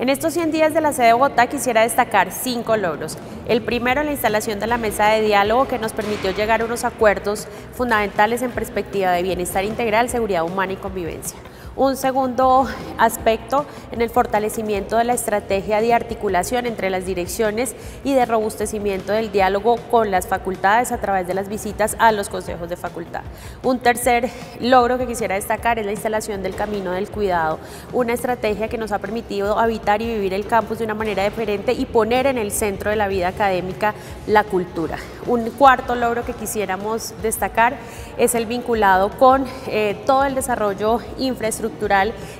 En estos 100 días de la sede de Bogotá quisiera destacar cinco logros. El primero, la instalación de la mesa de diálogo que nos permitió llegar a unos acuerdos fundamentales en perspectiva de bienestar integral, seguridad humana y convivencia. Un segundo aspecto en el fortalecimiento de la estrategia de articulación entre las direcciones y de robustecimiento del diálogo con las facultades a través de las visitas a los consejos de facultad. Un tercer logro que quisiera destacar es la instalación del camino del cuidado, una estrategia que nos ha permitido habitar y vivir el campus de una manera diferente y poner en el centro de la vida académica la cultura. Un cuarto logro que quisiéramos destacar es el vinculado con eh, todo el desarrollo infraestructural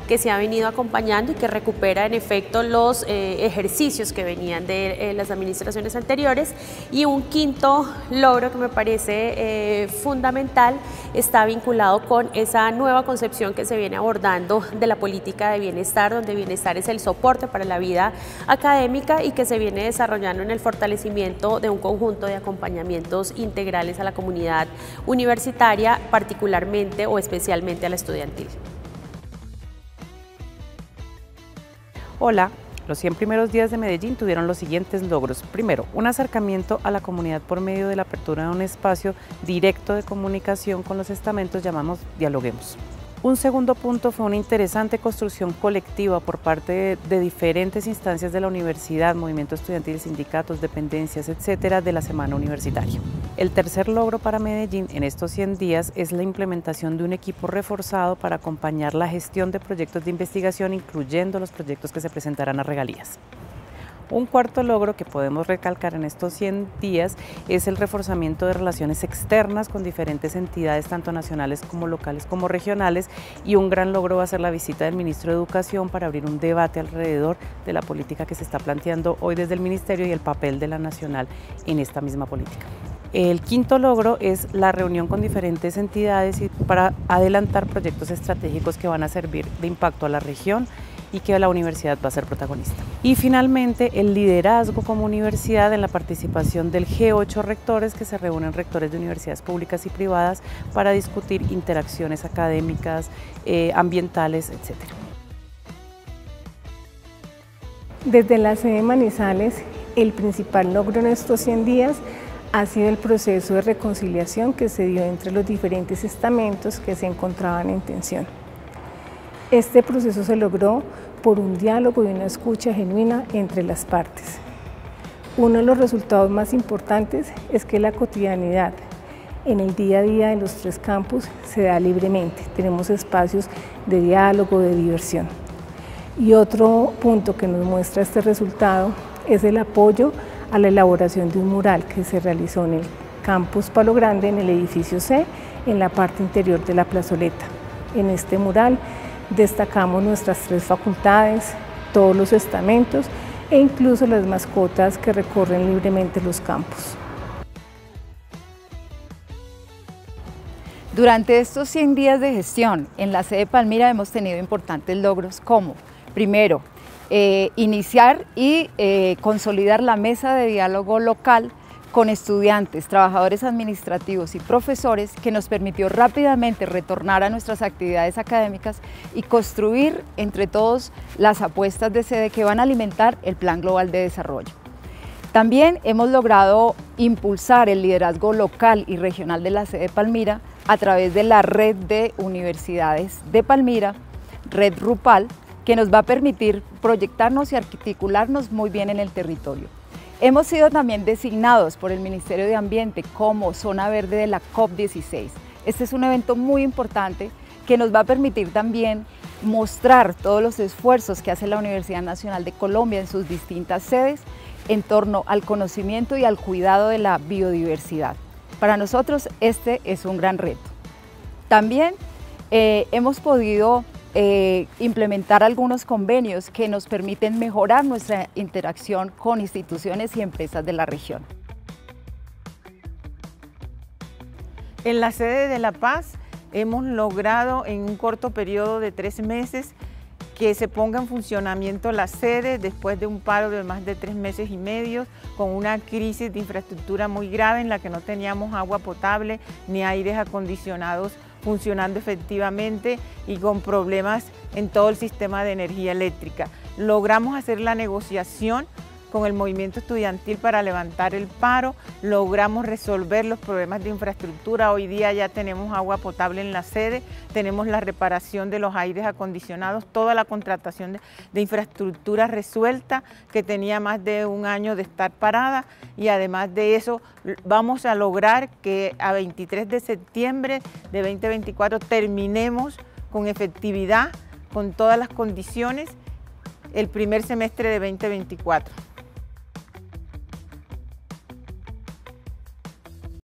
que se ha venido acompañando y que recupera en efecto los eh, ejercicios que venían de eh, las administraciones anteriores. Y un quinto logro que me parece eh, fundamental está vinculado con esa nueva concepción que se viene abordando de la política de bienestar, donde bienestar es el soporte para la vida académica y que se viene desarrollando en el fortalecimiento de un conjunto de acompañamientos integrales a la comunidad universitaria, particularmente o especialmente a la estudiantil. Hola, los 100 primeros días de Medellín tuvieron los siguientes logros. Primero, un acercamiento a la comunidad por medio de la apertura de un espacio directo de comunicación con los estamentos llamamos Dialoguemos. Un segundo punto fue una interesante construcción colectiva por parte de, diferentes instancias de la universidad, movimiento estudiantil, sindicatos, dependencias, etcétera, de la semana universitaria. El tercer logro para Medellín en estos 100 días es la implementación de un equipo reforzado para acompañar la gestión de proyectos de investigación, incluyendo los proyectos que se presentarán a regalías. Un cuarto logro que podemos recalcar en estos 100 días es el reforzamiento de relaciones externas con diferentes entidades, tanto nacionales como locales como regionales, y un gran logro va a ser la visita del ministro de Educación para abrir un debate alrededor de la política que se está planteando hoy desde el Ministerio y el papel de la Nacional en esta misma política. El quinto logro es la reunión con diferentes entidades para adelantar proyectos estratégicos que van a servir de impacto a la región y que la universidad va a ser protagonista. Y finalmente, el liderazgo como universidad en la participación del G8 rectores, que se reúnen rectores de universidades públicas y privadas para discutir interacciones académicas, eh, ambientales, etc. Desde la sede Manizales, el principal logro en estos 100 días ha sido el proceso de reconciliación que se dio entre los diferentes estamentos que se encontraban en tensión. Este proceso se logró por un diálogo y una escucha genuina entre las partes. Uno de los resultados más importantes es que la cotidianidad en el día a día de los tres campus se da libremente. Tenemos espacios de diálogo, de diversión. Y otro punto que nos muestra este resultado es el apoyo a la elaboración de un mural que se realizó en el campus Palo Grande, en el edificio C, en la parte interior de la plazoleta. En este mural Destacamos nuestras tres facultades, todos los estamentos e incluso las mascotas que recorren libremente los campos. Durante estos 100 días de gestión en la sede Palmira hemos tenido importantes logros como, primero, eh, iniciar y eh, consolidar la mesa de diálogo local con estudiantes, trabajadores administrativos y profesores que nos permitió rápidamente retornar a nuestras actividades académicas y construir entre todos las apuestas de sede que van a alimentar el Plan Global de Desarrollo. También hemos logrado impulsar el liderazgo local y regional de la sede Palmira a través de la red de universidades de Palmira, Red RUPAL, que nos va a permitir proyectarnos y articularnos muy bien en el territorio. Hemos sido también designados por el Ministerio de Ambiente como zona verde de la COP16. Este es un evento muy importante que nos va a permitir también mostrar todos los esfuerzos que hace la Universidad Nacional de Colombia en sus distintas sedes en torno al conocimiento y al cuidado de la biodiversidad. Para nosotros este es un gran reto. También eh, hemos podido eh, implementar algunos convenios que nos permiten mejorar nuestra interacción con instituciones y empresas de la región. En la sede de La Paz hemos logrado en un corto periodo de tres meses que se ponga en funcionamiento la sede después de un paro de más de tres meses y medio, con una crisis de infraestructura muy grave en la que no teníamos agua potable ni aires acondicionados funcionando efectivamente y con problemas en todo el sistema de energía eléctrica. logramos hacer la negociación con el movimiento estudiantil para levantar el paro, logramos resolver los problemas de infraestructura. Hoy día ya tenemos agua potable en la sede, tenemos la reparación de los aires acondicionados, toda la contratación de, infraestructura resuelta que tenía más de un año de estar parada y además de eso vamos a lograr que a 23 de septiembre de 2024 terminemos con efectividad, con todas las condiciones, el primer semestre de 2024.